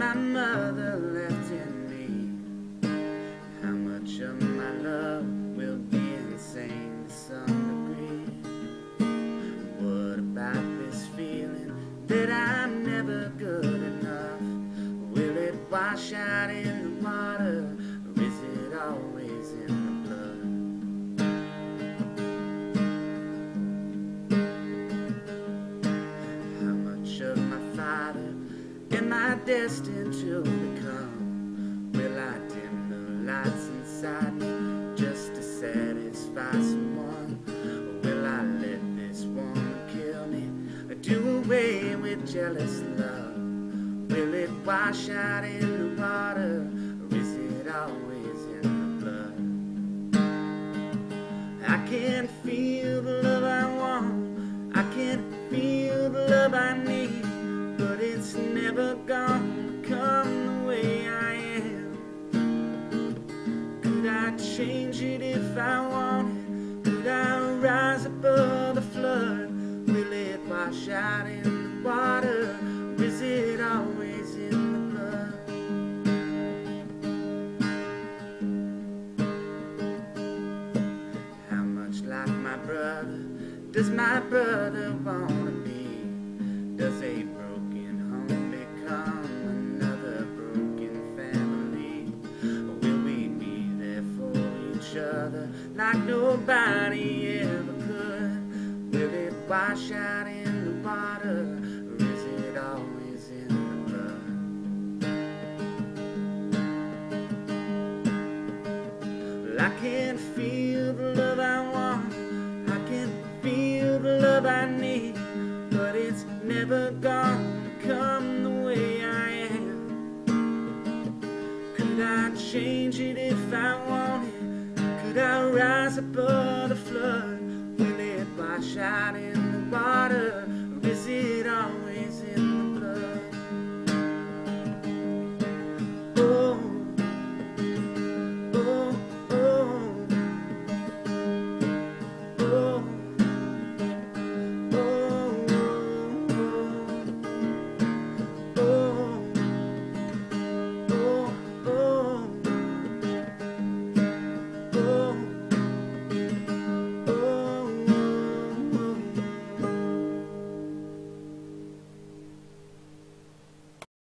my mother left in me? How much of my love will be insane to some degree? What about this feeling that I'm never good enough? Will it wash out am I destined to become? Will I dim the lights inside me just to satisfy someone? Or will I let this woman kill me or do away with jealous love? Will it wash out in the water or is it always in the blood? I can't feel the love I want. I can't feel the love I need. Never gonna come the way I am. Could I change it if I wanted? Could I rise above the flood? Will it wash out in the water? Or is it always in the blood? How much like my brother does my brother wanna be? nobody ever could. Will it wash out in the water, or is it always in the blood? Well, I can feel the love I want, I can feel the love I need, but it's never gonna come the way I am. Could I change it if I want? rise above the flood when it wash out in the water.